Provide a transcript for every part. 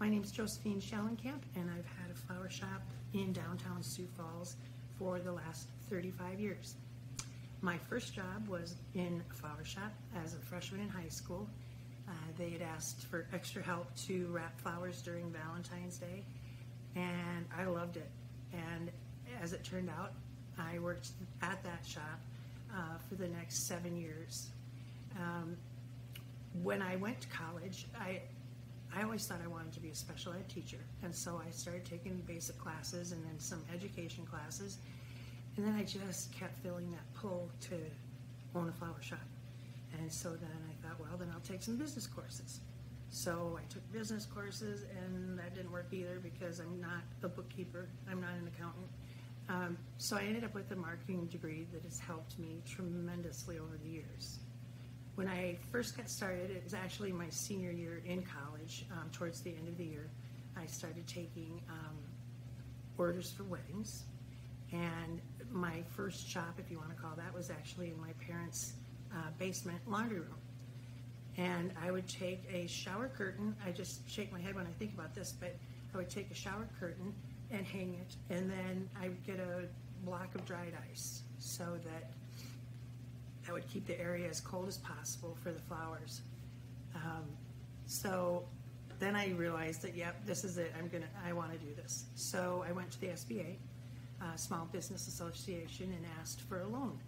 My name is Josephine Schallenkamp, and I've had a flower shop in downtown Sioux Falls for the last 35 years. My first job was in a flower shop as a freshman in high school. Uh, they had asked for extra help to wrap flowers during Valentine's Day, and I loved it. And as it turned out, I worked at that shop uh, for the next seven years. Um, when I went to college, I I always thought I wanted to be a special ed teacher, and so I started taking basic classes and then some education classes, and then I just kept feeling that pull to own a flower shop, and so then I thought, well, then I'll take some business courses. So I took business courses, and that didn't work either because I'm not a bookkeeper. I'm not an accountant. Um, so I ended up with a marketing degree that has helped me tremendously over the years. When I first got started, it was actually my senior year in college. Um, towards the end of the year, I started taking um, orders for weddings. And my first shop, if you want to call that, was actually in my parents' uh, basement laundry room. And I would take a shower curtain. I just shake my head when I think about this, but I would take a shower curtain and hang it, and then I would get a block of dried ice so that that would keep the area as cold as possible for the flowers. Um, so then I realized that, yep, this is it. I'm gonna, I want to do this. So I went to the SBA, uh, Small Business Association, and asked for a loan.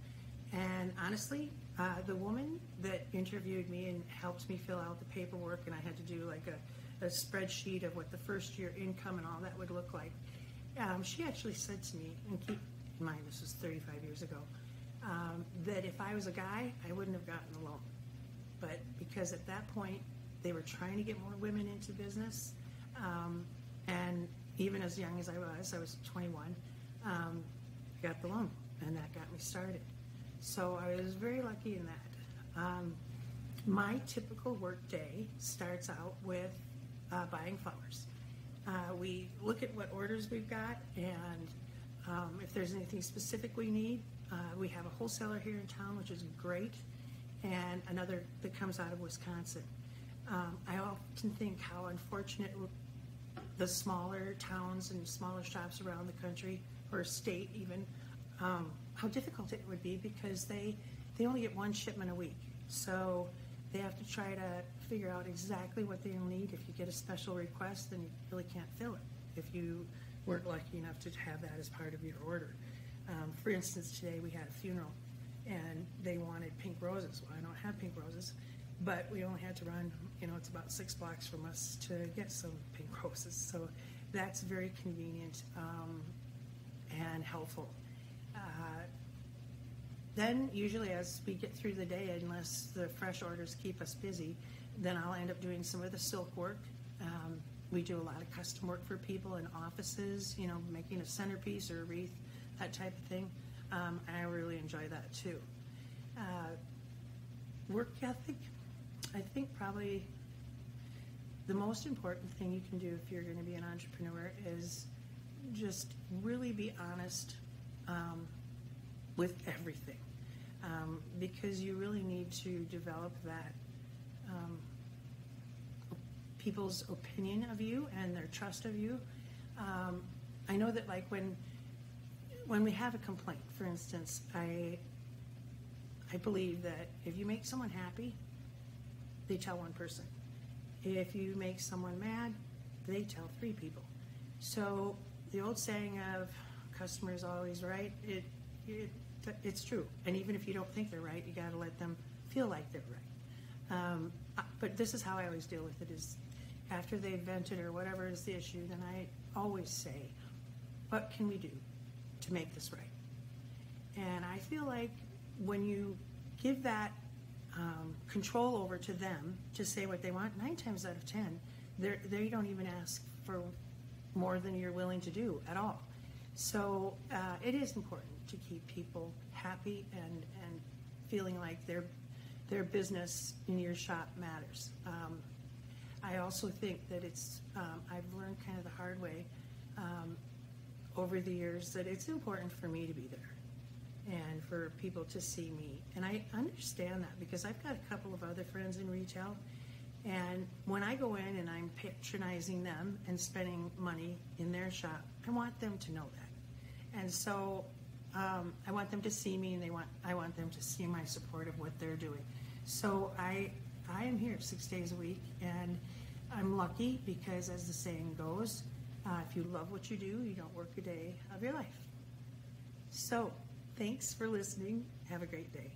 And honestly, uh, the woman that interviewed me and helped me fill out the paperwork, and I had to do like a, a spreadsheet of what the first year income and all that would look like. Um, she actually said to me, and keep in mind this was 35 years ago, um, that if I was a guy, I wouldn't have gotten the loan. But because at that point, they were trying to get more women into business, um, and even as young as I was, I was 21, um, got the loan, and that got me started. So I was very lucky in that. Um, my typical work day starts out with uh, buying flowers. Uh, we look at what orders we've got, and um, if there's anything specific we need, uh, we have a wholesaler here in town, which is great, and another that comes out of Wisconsin. Um, I often think how unfortunate the smaller towns and smaller shops around the country or state even, um, how difficult it would be because they they only get one shipment a week. So they have to try to figure out exactly what they'll need. If you get a special request, then you really can't fill it. If you weren't lucky enough to have that as part of your order. Um, for instance, today we had a funeral and they wanted pink roses. Well, I don't have pink roses, but we only had to run, you know, it's about six blocks from us to get some pink roses. So that's very convenient um, and helpful. Uh, then, usually, as we get through the day, unless the fresh orders keep us busy, then I'll end up doing some of the silk work. Um, we do a lot of custom work for people in offices, you know, making a centerpiece or a wreath that type of thing. Um, and I really enjoy that too. Uh, work ethic, I think probably the most important thing you can do if you're going to be an entrepreneur is just really be honest um, with everything. Um, because you really need to develop that um, people's opinion of you and their trust of you. Um, I know that, like, when when we have a complaint, for instance, I I believe that if you make someone happy, they tell one person. If you make someone mad, they tell three people. So the old saying of customers always right, it, it it's true. And even if you don't think they're right, you got to let them feel like they're right. Um, but this is how I always deal with it: is after they've vented or whatever is the issue, then I always say, "What can we do to make this right. And I feel like when you give that um, control over to them to say what they want, nine times out of ten, they don't even ask for more than you're willing to do at all. So uh, it is important to keep people happy and, and feeling like their their business in your shop matters. Um, I also think that it's um, I've learned kind of the hard way um, over the years that it's important for me to be there and for people to see me. And I understand that because I've got a couple of other friends in retail And when I go in and I'm patronizing them and spending money in their shop, I want them to know that. And so um, I want them to see me, and they want I want them to see my support of what they're doing. So I I am here six days a week, and I'm lucky because, as the saying goes, uh, if you love what you do, you don't work a day of your life. So, thanks for listening. Have a great day.